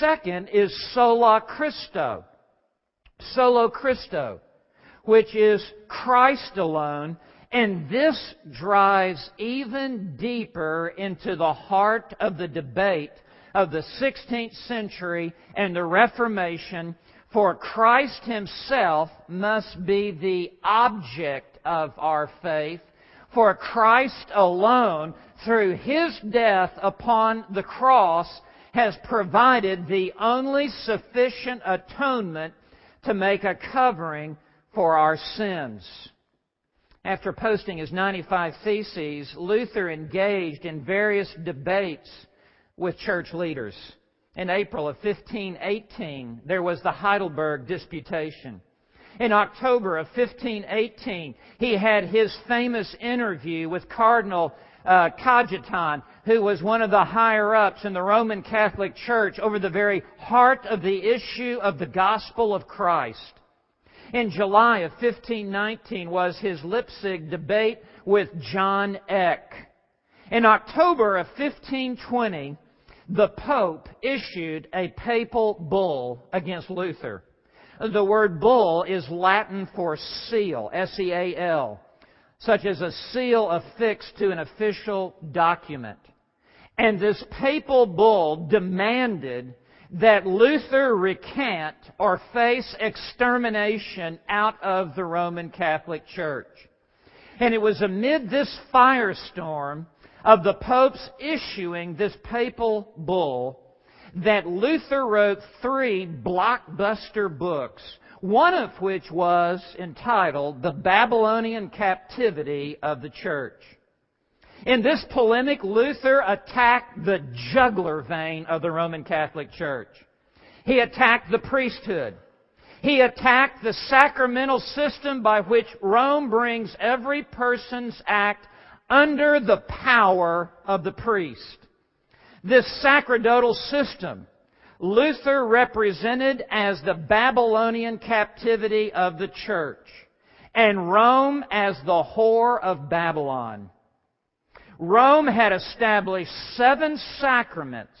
second is sola Christo. Solo Cristo, which is Christ alone, and this drives even deeper into the heart of the debate of the 16th century and the Reformation, for Christ Himself must be the object of our faith, for Christ alone, through His death upon the cross, has provided the only sufficient atonement to make a covering for our sins. After posting his 95 Theses, Luther engaged in various debates with church leaders. In April of 1518, there was the Heidelberg Disputation. In October of 1518, he had his famous interview with Cardinal uh, Cajetan, who was one of the higher ups in the Roman Catholic Church over the very heart of the issue of the gospel of Christ. In July of 1519 was his Leipzig debate with John Eck. In October of 1520, the Pope issued a papal bull against Luther. The word bull is Latin for seal, S-E-A-L, such as a seal affixed to an official document. And this papal bull demanded that Luther recant or face extermination out of the Roman Catholic Church. And it was amid this firestorm of the Pope's issuing this papal bull that Luther wrote three blockbuster books, one of which was entitled The Babylonian Captivity of the Church. In this polemic, Luther attacked the jugular vein of the Roman Catholic Church. He attacked the priesthood. He attacked the sacramental system by which Rome brings every person's act under the power of the priest. This sacerdotal system, Luther represented as the Babylonian captivity of the church, and Rome as the whore of Babylon. Rome had established seven sacraments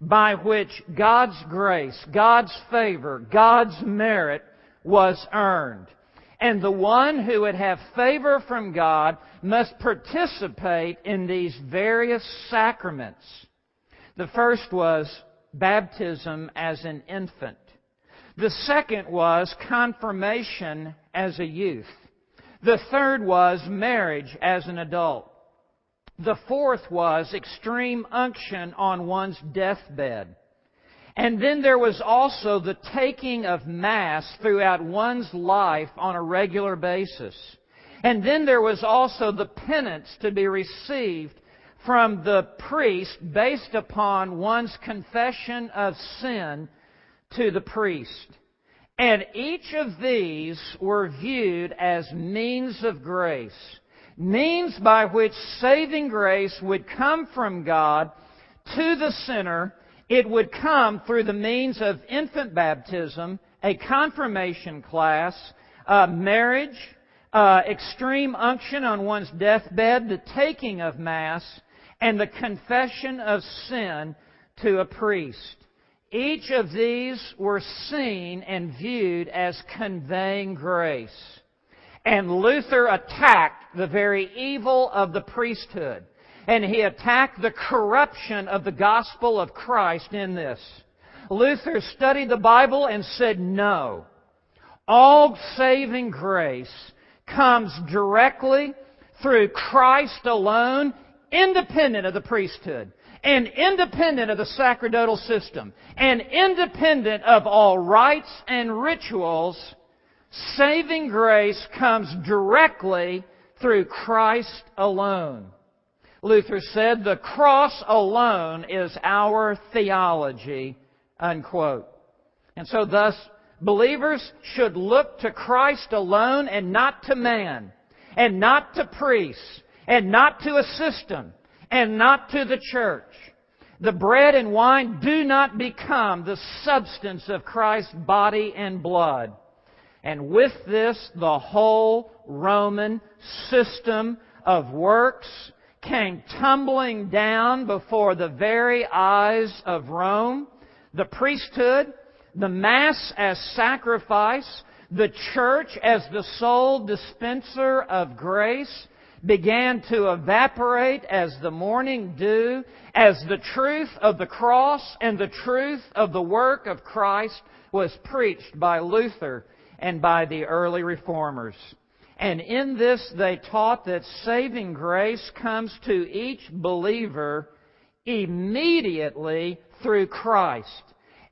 by which God's grace, God's favor, God's merit was earned. And the one who would have favor from God must participate in these various sacraments. The first was baptism as an infant. The second was confirmation as a youth. The third was marriage as an adult. The fourth was extreme unction on one's deathbed. And then there was also the taking of Mass throughout one's life on a regular basis. And then there was also the penance to be received from the priest based upon one's confession of sin to the priest. And each of these were viewed as means of grace means by which saving grace would come from God to the sinner. It would come through the means of infant baptism, a confirmation class, uh, marriage, uh, extreme unction on one's deathbed, the taking of Mass, and the confession of sin to a priest. Each of these were seen and viewed as conveying grace. And Luther attacked the very evil of the priesthood. And he attacked the corruption of the gospel of Christ in this. Luther studied the Bible and said, no. All saving grace comes directly through Christ alone, independent of the priesthood, and independent of the sacerdotal system, and independent of all rites and rituals Saving grace comes directly through Christ alone. Luther said, the cross alone is our theology, unquote. And so thus, believers should look to Christ alone and not to man, and not to priests, and not to a system, and not to the church. The bread and wine do not become the substance of Christ's body and blood. And with this, the whole Roman system of works came tumbling down before the very eyes of Rome. The priesthood, the Mass as sacrifice, the church as the sole dispenser of grace began to evaporate as the morning dew, as the truth of the cross and the truth of the work of Christ was preached by Luther and by the early reformers. And in this they taught that saving grace comes to each believer immediately through Christ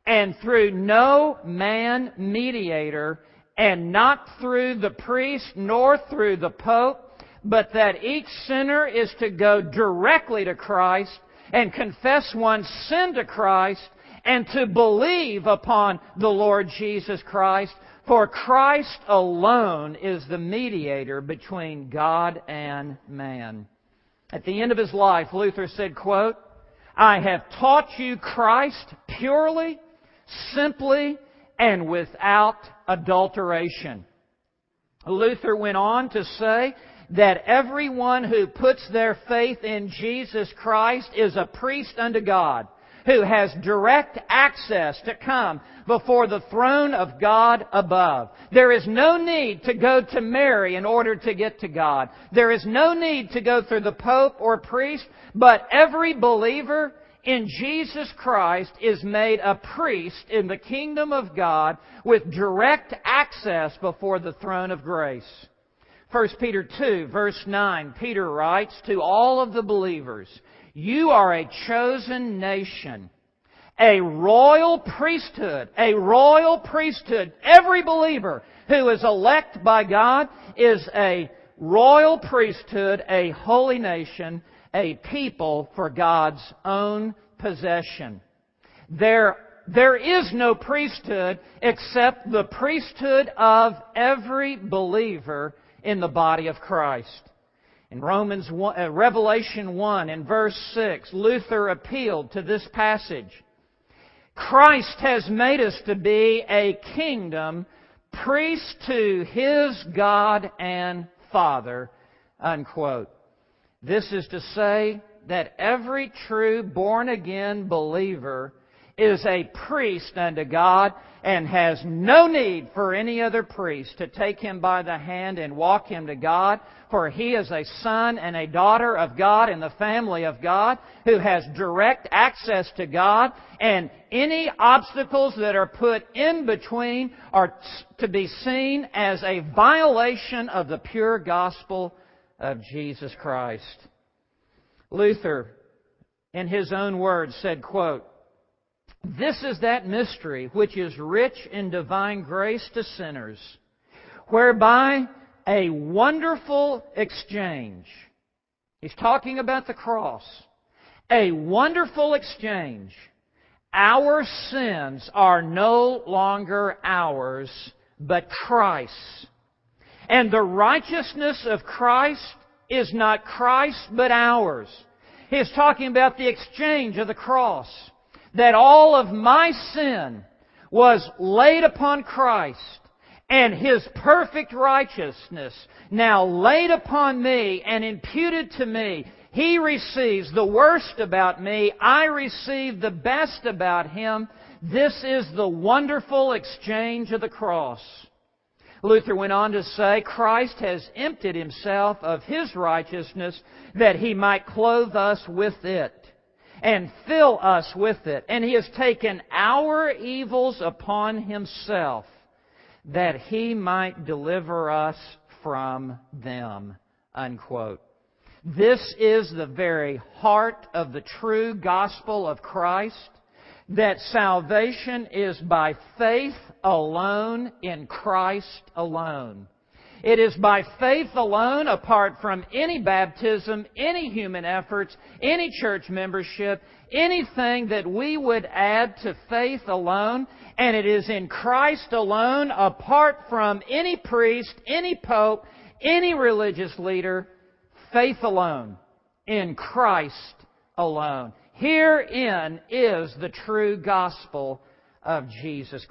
and through no man mediator and not through the priest nor through the pope, but that each sinner is to go directly to Christ and confess one's sin to Christ and to believe upon the Lord Jesus Christ, for Christ alone is the mediator between God and man. At the end of his life, Luther said, quote, I have taught you Christ purely, simply, and without adulteration. Luther went on to say that everyone who puts their faith in Jesus Christ is a priest unto God who has direct access to come before the throne of God above. There is no need to go to Mary in order to get to God. There is no need to go through the Pope or priest, but every believer in Jesus Christ is made a priest in the kingdom of God with direct access before the throne of grace. 1 Peter 2 verse 9, Peter writes to all of the believers, You are a chosen nation, a royal priesthood, a royal priesthood. Every believer who is elect by God is a royal priesthood, a holy nation, a people for God's own possession. There, there is no priesthood except the priesthood of every believer in the body of Christ. In Romans 1, uh, Revelation 1 in verse 6, Luther appealed to this passage. Christ has made us to be a kingdom, priest to his God and Father, unquote. This is to say that every true born again believer is a priest unto God and has no need for any other priest to take him by the hand and walk him to God, for he is a son and a daughter of God in the family of God who has direct access to God, and any obstacles that are put in between are to be seen as a violation of the pure gospel of Jesus Christ. Luther, in his own words, said, quote, this is that mystery which is rich in divine grace to sinners, whereby a wonderful exchange. He's talking about the cross. A wonderful exchange. Our sins are no longer ours, but Christ's. And the righteousness of Christ is not Christ's, but ours. He's talking about the exchange of the cross that all of my sin was laid upon Christ and His perfect righteousness now laid upon me and imputed to me. He receives the worst about me. I receive the best about Him. This is the wonderful exchange of the cross. Luther went on to say, Christ has emptied Himself of His righteousness that He might clothe us with it and fill us with it. And He has taken our evils upon Himself that He might deliver us from them. Unquote. This is the very heart of the true gospel of Christ, that salvation is by faith alone in Christ alone. It is by faith alone, apart from any baptism, any human efforts, any church membership, anything that we would add to faith alone. And it is in Christ alone, apart from any priest, any pope, any religious leader, faith alone. In Christ alone. Herein is the true gospel of Jesus